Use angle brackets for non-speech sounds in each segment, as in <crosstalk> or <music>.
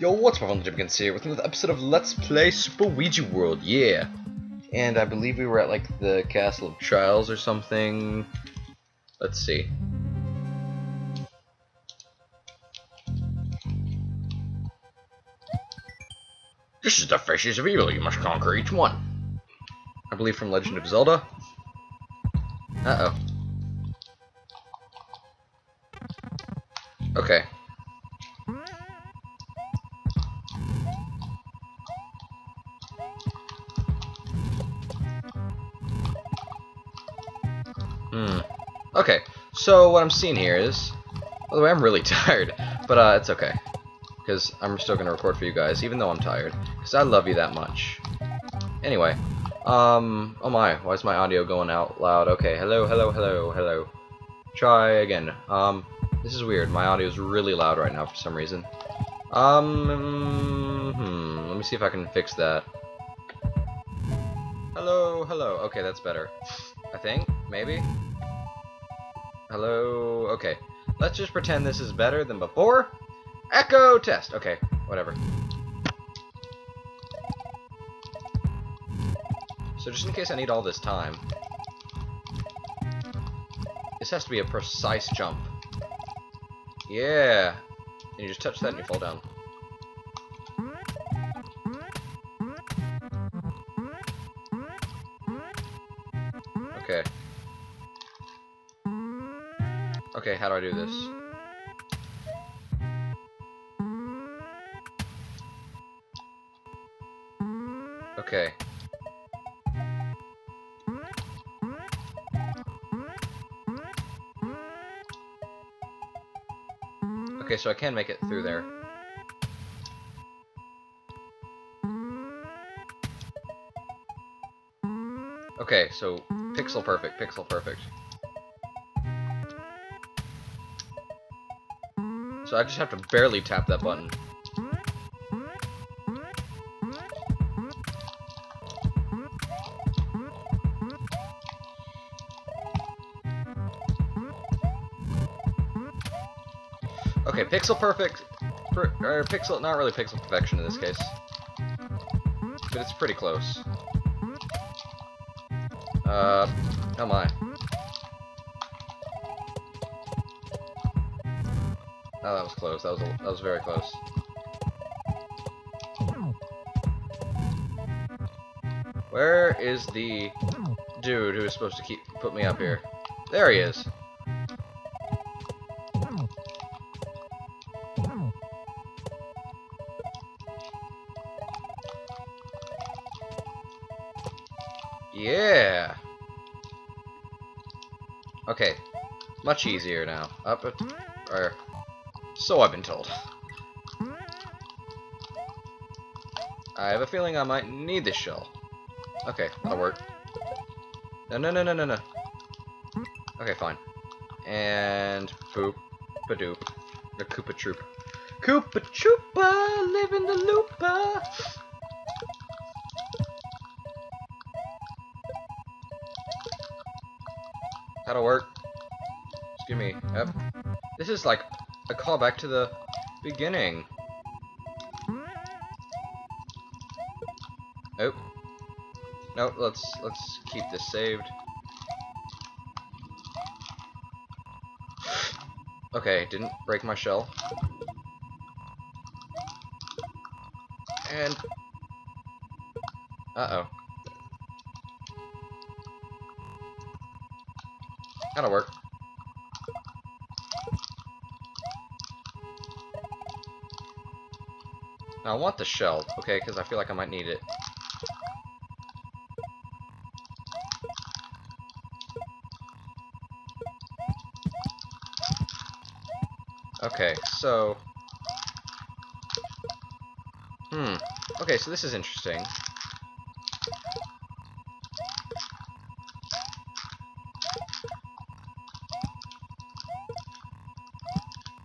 Yo, what's up, Jimkins here with another episode of Let's Play Super Weegee World, yeah! And I believe we were at, like, the Castle of Trials or something. Let's see. This is the fishes of evil, you must conquer each one. I believe from Legend of Zelda. Uh-oh. Hmm. Okay, so what I'm seeing here is... By the way, I'm really <laughs> tired, but uh, it's okay. Because I'm still going to record for you guys, even though I'm tired. Because I love you that much. Anyway, um, oh my, why is my audio going out loud? Okay, hello, hello, hello, hello. Try again. Um, this is weird. My audio is really loud right now for some reason. Um, hmm, let me see if I can fix that. Hello, hello. Okay, that's better. I think, maybe? Hello, okay. Let's just pretend this is better than before. Echo test. Okay, whatever. So just in case I need all this time, this has to be a precise jump. Yeah. And you just touch that and you fall down. Okay. Okay, how do I do this? Okay. Okay, so I can make it through there. Okay, so pixel perfect, pixel perfect. So I just have to barely tap that button. Okay, pixel perfect, per, or pixel, not really pixel perfection in this case, but it's pretty close. Uh, oh my. Oh, that was close. That was that was very close. Where is the dude who is supposed to keep put me up here? There he is. Yeah. Okay. Much easier now. Up, or so I've been told. I have a feeling I might need this shell. Okay, that'll work. No, no, no, no, no, no. Okay, fine. And boop, badoop, the Koopa Troop. Koopa Troopa, live in the loopa. That'll work. Give me. Yep. This is like a callback to the beginning. Oh. No, let's let's keep this saved. Okay, didn't break my shell. And uh-oh. That'll work. Now, I want the shell, okay, because I feel like I might need it. Okay, so... Hmm. Okay, so this is interesting.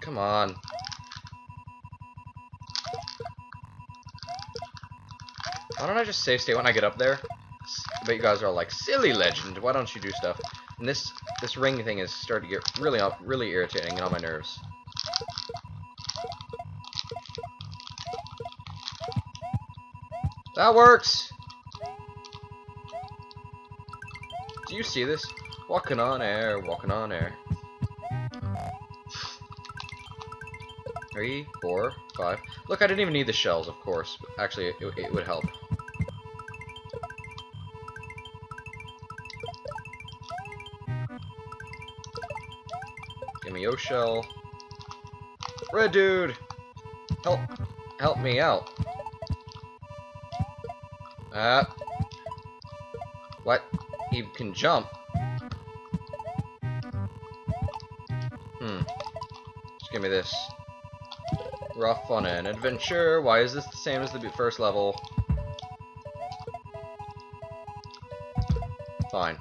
Come on. Why don't I just save state when I get up there? But you guys are all like, silly legend, why don't you do stuff? And this this ring thing is starting to get really really irritating and on my nerves. That works! Do you see this? Walking on air, walking on air. <sighs> Three, four, five. Look, I didn't even need the shells, of course. Actually, it, it would help. Give me. Red dude! Help! Help me out. Ah. Uh, what? He can jump. Hmm. Just give me this. Rough on an adventure. Why is this the same as the first level? Fine.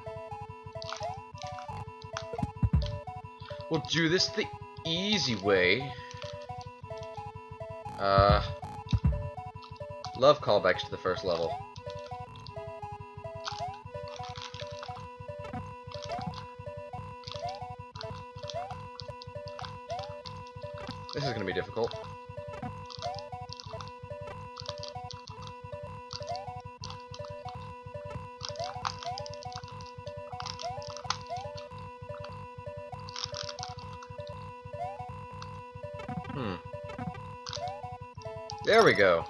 We'll do this the easy way. Uh, love callbacks to the first level. This is going to be difficult. Hmm. There we go.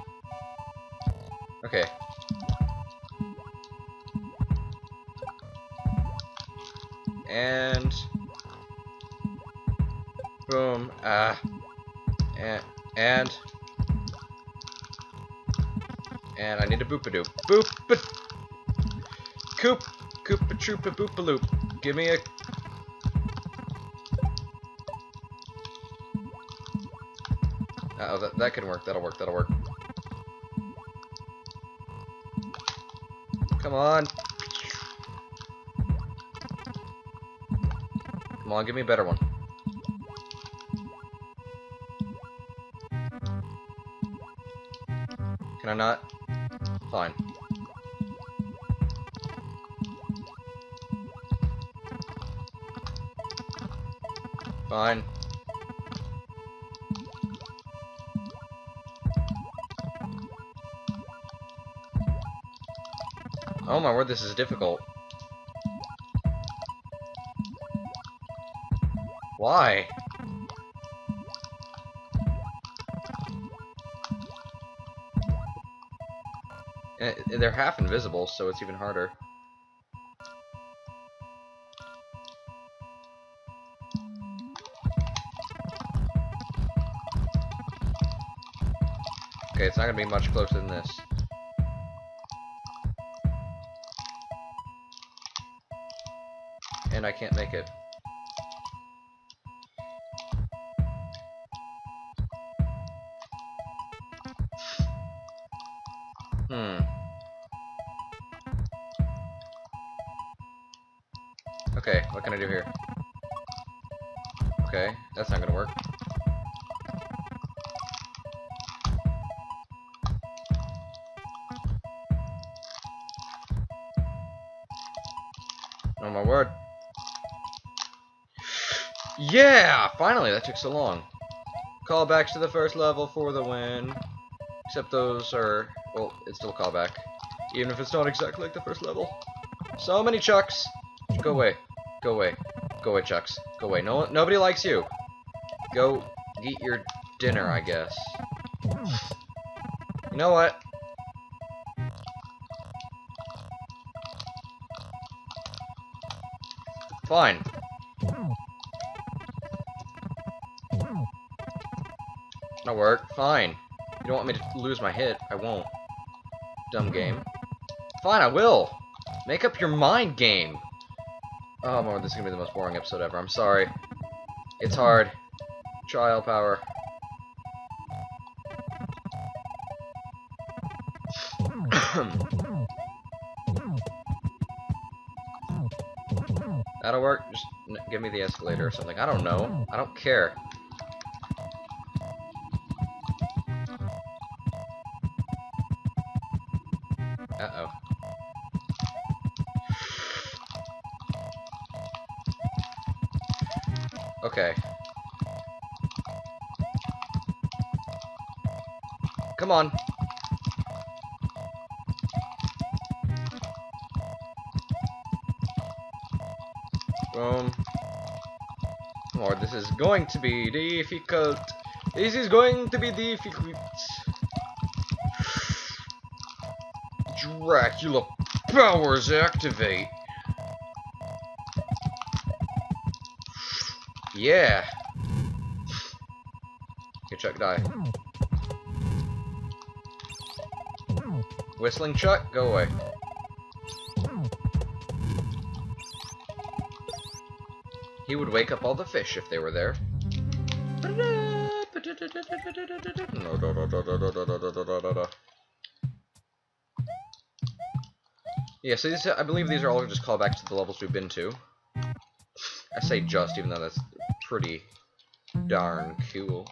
Okay. And... Boom. Ah. And... And... And I need a boop-a-doop. Boop! Coop! Koopa-troopa-boop-a-loop. Give me a Uh oh, that, that can work. That'll work. That'll work. Come on. Come on, give me a better one. Can I not? Fine. Fine. Oh my word, this is difficult. Why? Eh, they're half invisible, so it's even harder. Okay, it's not gonna be much closer than this. I can't make it. Hmm. Okay, what can I do here? Okay, that's not gonna work. Yeah! Finally, that took so long. Callbacks to the first level for the win. Except those are... Well, it's still a callback. Even if it's not exactly like the first level. So many Chucks! Go away. Go away. Go away, Chucks. Go away. No, nobody likes you. Go eat your dinner, I guess. You know what? Fine. That'll work. Fine. You don't want me to lose my hit. I won't. Dumb game. Fine, I will. Make up your mind game. Oh, my, this is to be the most boring episode ever. I'm sorry. It's hard. Trial power. <coughs> That'll work. Just give me the escalator or something. I don't know. I don't care. Uh-oh. Okay. Come on. Boom. Or oh, this is going to be difficult. This is going to be difficult. Dracula powers activate. Yeah. Okay, Chuck, die. Whistling Chuck, go away. He would wake up all the fish if they were there. Yeah, so these, I believe these are all just callbacks to the levels we've been to. I say just, even though that's pretty darn cool.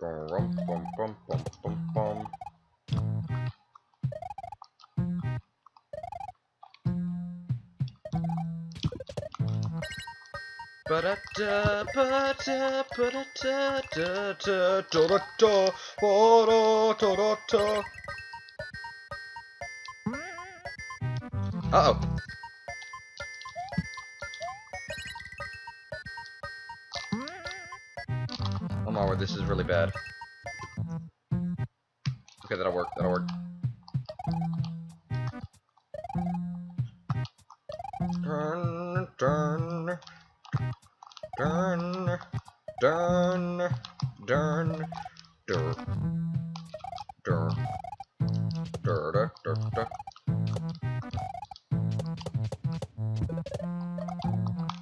Bum, bum, bum, Uh-oh. Oh my word, this is really bad. Okay, that'll work, that'll work.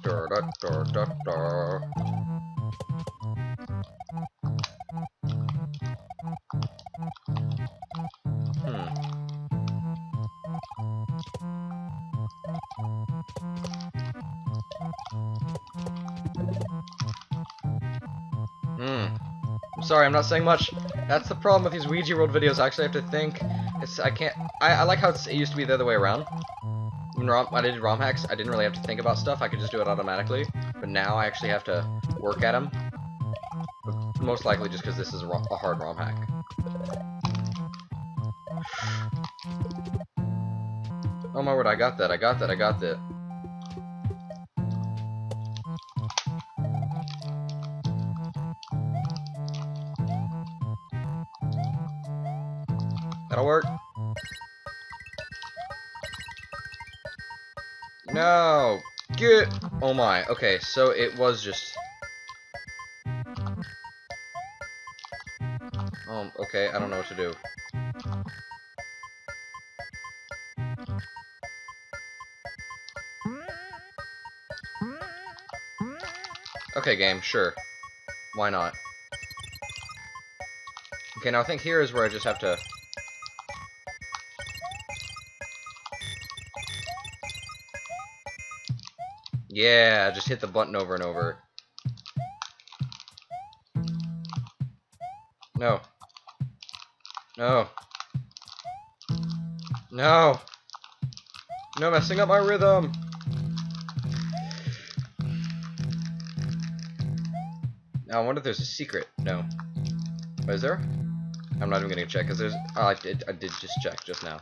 Dur, dur, dur, dur, dur. Hmm. Hmm. I'm sorry, I'm not saying much. That's the problem with these Weegee World videos. I actually have to think. It's I can't. I, I like how it used to be the other way around. When ROM, I did ROM hacks, I didn't really have to think about stuff. I could just do it automatically. But now I actually have to work at them. Most likely just because this is a, a hard ROM hack. Oh my word, I got that, I got that, I got that. No! Get! Oh my, okay, so it was just... Um, okay, I don't know what to do. Okay, game, sure. Why not? Okay, now I think here is where I just have to... Yeah, just hit the button over and over. No. No. No. No messing up my rhythm. Now, I wonder if there's a secret. No. Oh, is there? I'm not even gonna check, because there's... Oh, I did, I did just check just now.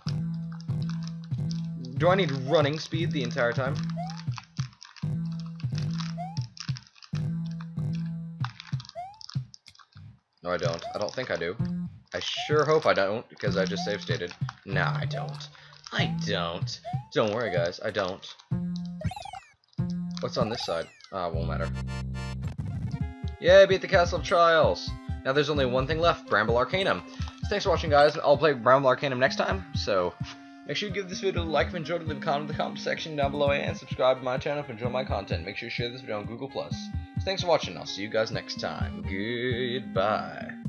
Do I need running speed the entire time? No, I don't. I don't think I do. I sure hope I don't, because I just save stated. Nah, I don't. I don't. Don't worry, guys. I don't. What's on this side? Ah, won't matter. Yeah, beat the Castle of Trials. Now there's only one thing left, Bramble Arcanum. So thanks for watching, guys. I'll play Bramble Arcanum next time, so make sure you give this video a like if you enjoyed it, leave a comment in the comment section down below, and subscribe to my channel if you enjoy my content. Make sure you share this video on Google+. Thanks for watching. I'll see you guys next time. Goodbye.